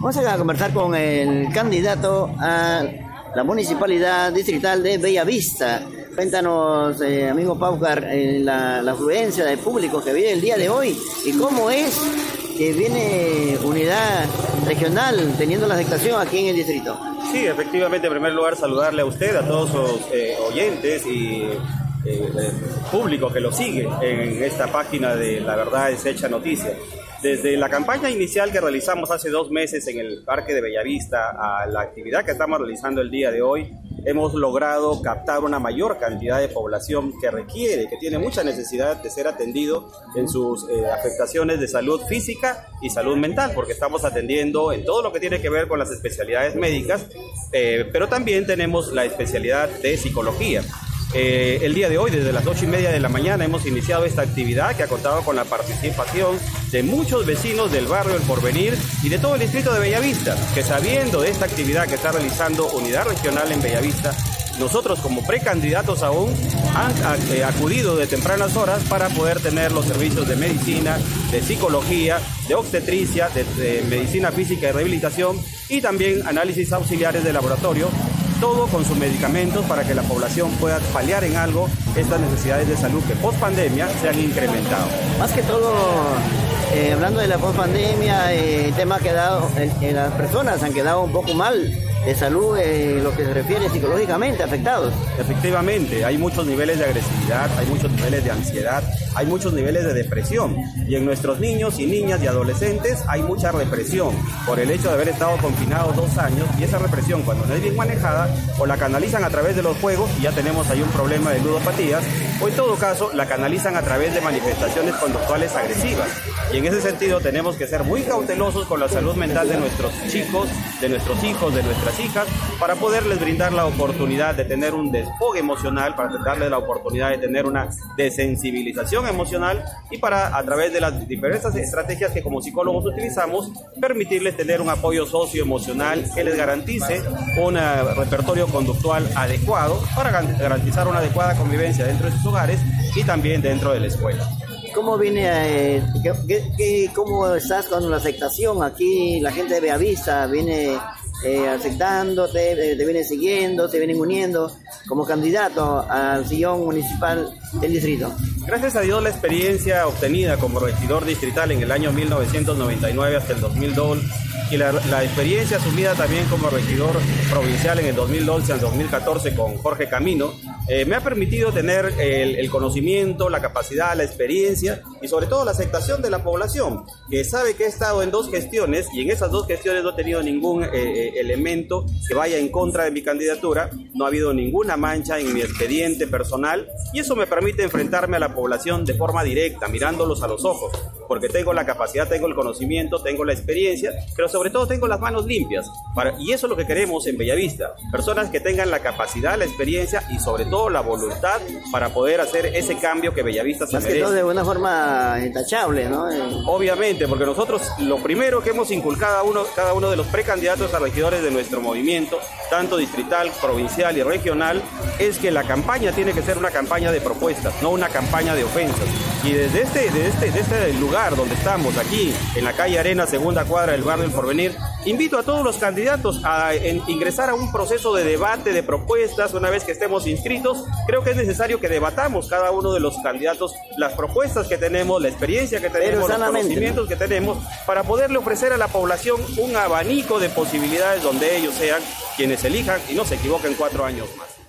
Vamos a conversar con el candidato a la municipalidad distrital de Bellavista. Cuéntanos, eh, amigo Paucar, eh, la, afluencia de público que viene el día de hoy y cómo es que viene unidad regional teniendo la aceptación aquí en el distrito. Sí, efectivamente, en primer lugar saludarle a usted, a todos los eh, oyentes y público que lo sigue en esta página de La Verdad es Hecha Noticia. Desde la campaña inicial que realizamos hace dos meses en el Parque de Bellavista a la actividad que estamos realizando el día de hoy, hemos logrado captar una mayor cantidad de población que requiere, que tiene mucha necesidad de ser atendido en sus eh, afectaciones de salud física y salud mental, porque estamos atendiendo en todo lo que tiene que ver con las especialidades médicas, eh, pero también tenemos la especialidad de psicología. Eh, el día de hoy, desde las ocho y media de la mañana, hemos iniciado esta actividad que ha contado con la participación de muchos vecinos del barrio El Porvenir y de todo el distrito de Bellavista, que sabiendo de esta actividad que está realizando Unidad Regional en Bellavista, nosotros como precandidatos aún han eh, acudido de tempranas horas para poder tener los servicios de medicina, de psicología, de obstetricia, de medicina física y rehabilitación y también análisis auxiliares de laboratorio todo con sus medicamentos para que la población pueda paliar en algo estas necesidades de salud que post pandemia se han incrementado. Más que todo, eh, hablando de la post pandemia, eh, el tema ha quedado, eh, las personas han quedado un poco mal de salud en lo que se refiere psicológicamente afectados. Efectivamente, hay muchos niveles de agresividad, hay muchos niveles de ansiedad, hay muchos niveles de depresión. Y en nuestros niños y niñas y adolescentes hay mucha represión por el hecho de haber estado confinados dos años y esa represión cuando no es bien manejada o la canalizan a través de los juegos y ya tenemos ahí un problema de ludopatías o en todo caso la canalizan a través de manifestaciones conductuales agresivas. Y en ese sentido tenemos que ser muy cautelosos con la salud mental de nuestros chicos, de nuestros hijos, de nuestras hijas, para poderles brindar la oportunidad de tener un desfogue emocional, para darles la oportunidad de tener una desensibilización emocional y para, a través de las diferentes estrategias que como psicólogos utilizamos, permitirles tener un apoyo socioemocional que les garantice un repertorio conductual adecuado para garantizar una adecuada convivencia dentro de sus hogares y también dentro de la escuela. ¿Cómo viene, eh, qué, qué, cómo estás con la aceptación aquí? La gente de Beavista viene eh, aceptándote, te, te vienen siguiendo, te vienen uniendo como candidato al sillón municipal del distrito. Gracias a Dios la experiencia obtenida como regidor distrital en el año 1999 hasta el 2002 y la, la, experiencia asumida también como regidor provincial en el 2011 al 2014 con Jorge Camino, eh, me ha permitido tener el, conocimiento, la capacidad, la experiencia y sobre todo la aceptación de la población, que sabe que he estado en dos gestiones y en esas dos gestiones no he tenido ningún eh, elemento que vaya en contra de mi candidatura, no ha habido ninguna mancha en mi expediente personal y eso me permite enfrentarme a la población de forma directa, mirándolos a los ojos, porque tengo la capacidad, tengo el conocimiento, tengo la experiencia, pero sobre todo tengo las manos limpias. Y eso es lo que queremos en Bellavista, personas que tengan la capacidad, la experiencia y sobre todo la voluntad para poder hacer ese cambio que Bellavista se Más merece. que todo de una forma intachable, ¿no? Eh, Obviamente, porque nosotros lo primero que hemos inculcado a uno, cada uno de los precandidatos a regidores de nuestro movimiento, tanto distrital, provincial y regional, es que la campaña tiene que ser una campaña de propuestas, no una campaña de ofensas. Y desde este, desde este, desde este lugar donde estamos, aquí, en la calle Arena, segunda cuadra del barrio El Porvenir, invito a todos los candidatos a en, ingresar a un proceso de debate, de propuestas, una vez que estemos inscritos. Creo que es necesario que debatamos cada uno de los candidatos las propuestas que tenemos, la experiencia que tenemos, los conocimientos que tenemos, para poderle ofrecer a la población un abanico de posibilidades donde ellos sean quienes elijan y no se equivoquen cuatro años más.